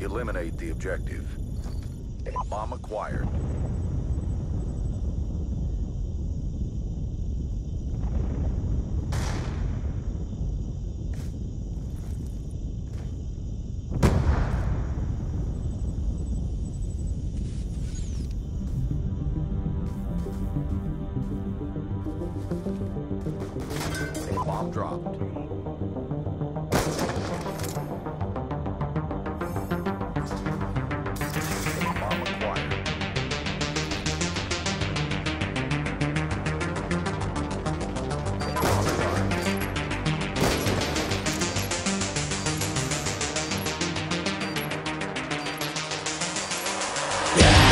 Eliminate the objective. Bomb acquired. Bomb dropped. Yeah.